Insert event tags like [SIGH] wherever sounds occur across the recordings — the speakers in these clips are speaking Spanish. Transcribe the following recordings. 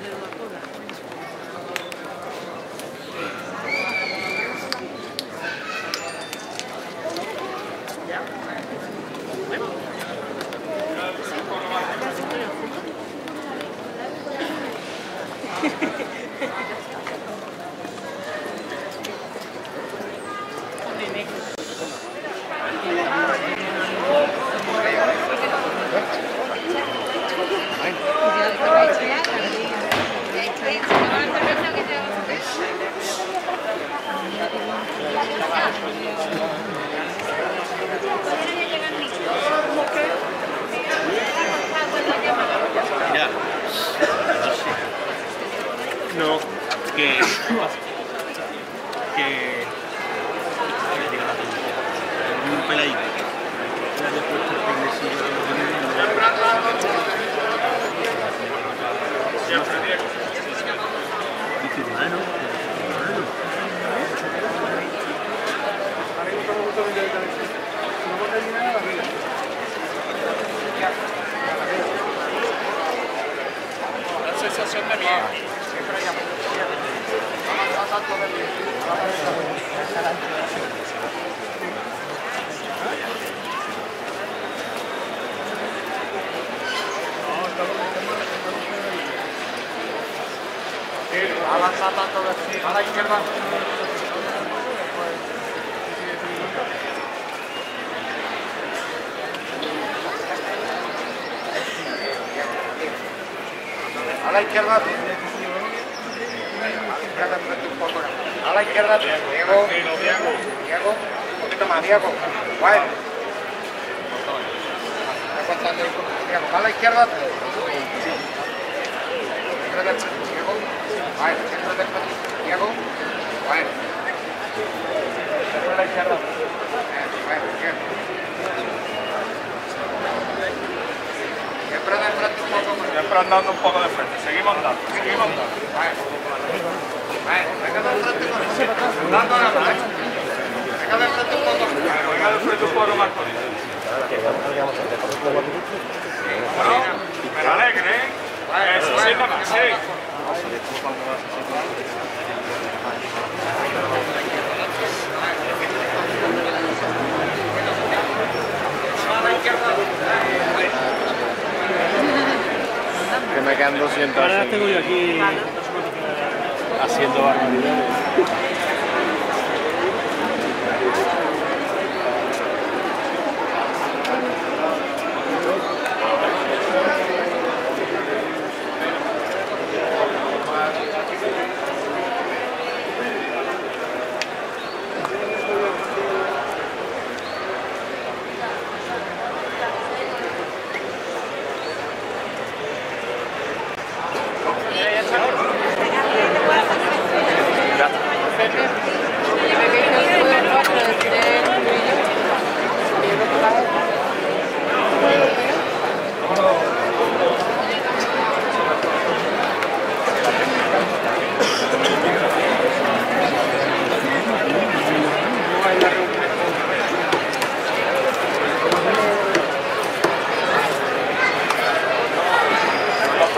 generatora. Que. que. Un peladito. Los niños, Dice, hermano. La sensación de miedo. A la izquierda. A la izquierda. A la izquierda, Diego. Diego. Un poquito más, Diego. Guay. Diego, a la izquierda. Diego. Guay, centro Diego. Guay. Centro a la izquierda. Siempre de un poco. Siempre andando un poco de frente. Seguimos andando, seguimos andando. Que me quedan 200 Ahora así. tengo aquí haciendo barbaridades.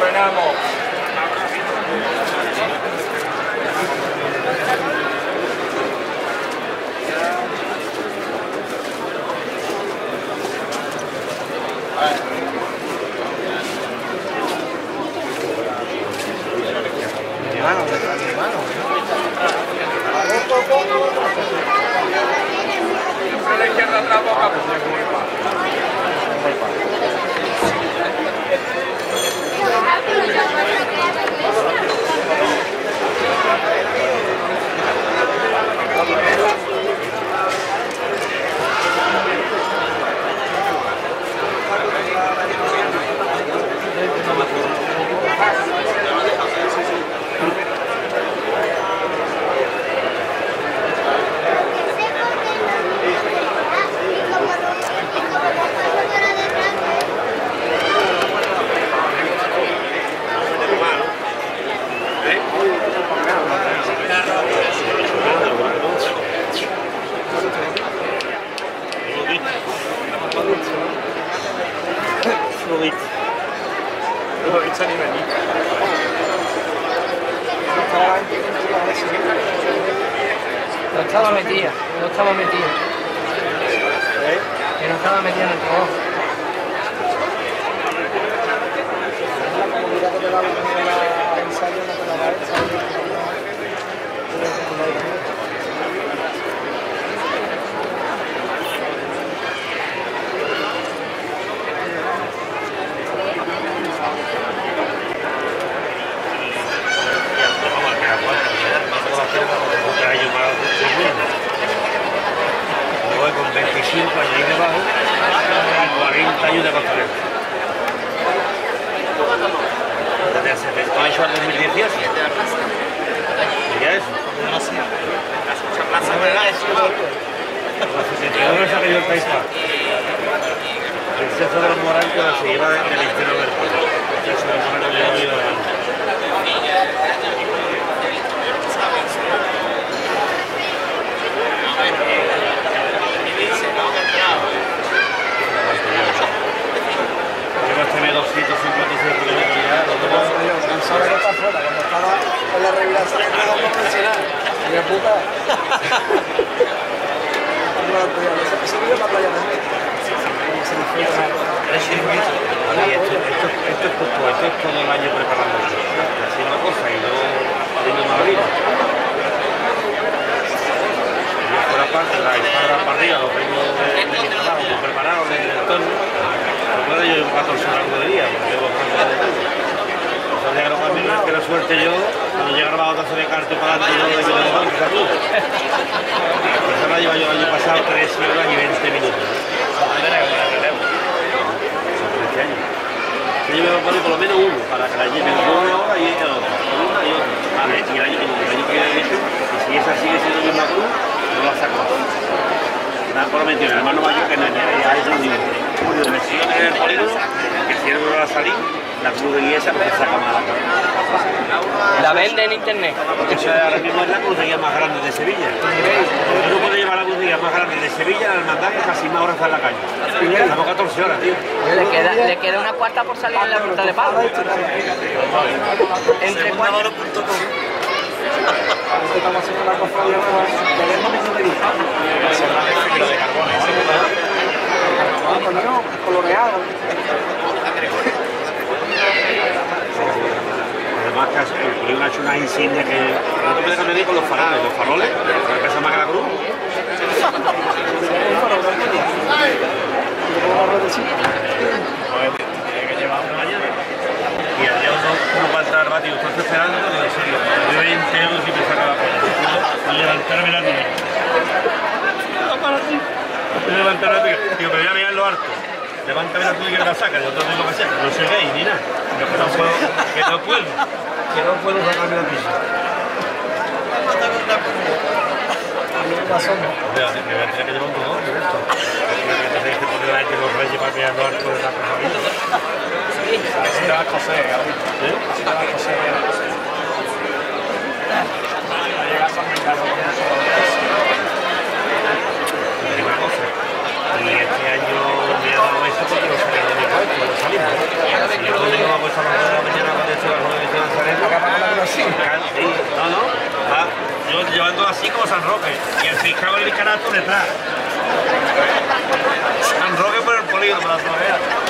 Frenamos. A la izquierda atrás, boca. No lo he ni venir. No estaba metida, no estaba metida. Que no estaba metida en el trabajo. 25 años debajo y 40 años de conferencia. Desde el al 2018. Mira eso. Es ha el país el que se lleva del del pueblo. El sexo de los que se lleva del. Este mes 256 kilómetros ya, fuera, cuando estaba en la puta. [LAUGHS] Ese vídeo playa esto, es justo, esto es todo el año preparando esto. Así una cosa y no teniendo una vida. Yo por aparte, la espada para arriba, lo tengo de, mi trabajo, entorno. Yo 14 horas de día, porque llevo bastante de sea, ya que no cambio, que la suerte yo, cuando llega la dotación de carta para adelante, yo de que le levanto, salud. Esa la llevo yo el año pasado 3 horas y 20 minutos. Yo me voy a poner por lo menos uno para que la lleven una hora y ella otra, una y otra. Vale, y el año, el año que viene si esa sigue siendo la misma cruz, no la saco. Me han prometido el hermano mayor que no junio, junio de lesiones en el polígono, que a la cruz de guía saca más la cruz. La vende en internet. Esa ahora mismo es la cruz de guía más grande de Sevilla. Uno puede llevar la cruz de guía más grande de Sevilla al hermandad que casi más horas está en la calle. Estamos 14 horas, tío. Le queda, le queda una cuarta por salir en la ruta de pago. Entre cuatro. Estamos haciendo la cofradía nueva. Coño, coloreado. Además, que ha hecho unas insignias que no te puedes ni con los faroles. Los faroles, pesa más que la cruz. Y allá uno, uno va a entrar rápido, estás esperando, digo, en serio, de 20 euros y me saca la polla. Al levantarme la niña. Me levantar la tuya. Digo, pero ya me lo harto. Levántame la tuya que la saca. Yo te digo que sea, que no soy gay ni nada. Que no puedo, que no puedo. Que no puedo sacarme la tuya. Me voy a tener que llevar un dolor de esto. Que poner los reyes para mirar lo harto de la cosa. Si te vas a coser, Gabriel. ¿Eh? Te vas a coser. A Y este año me ha dado eso porque lo saqué de mi puesto, lo salimos. Y yo domingo me ha puesto a las 9 de la mañana cuando estoy a las 9 de Nazareno. Sí, no, no. Va, yo llevando así como San Roque. Y el fiscal el carato detrás. San Roque por el polígono, para la.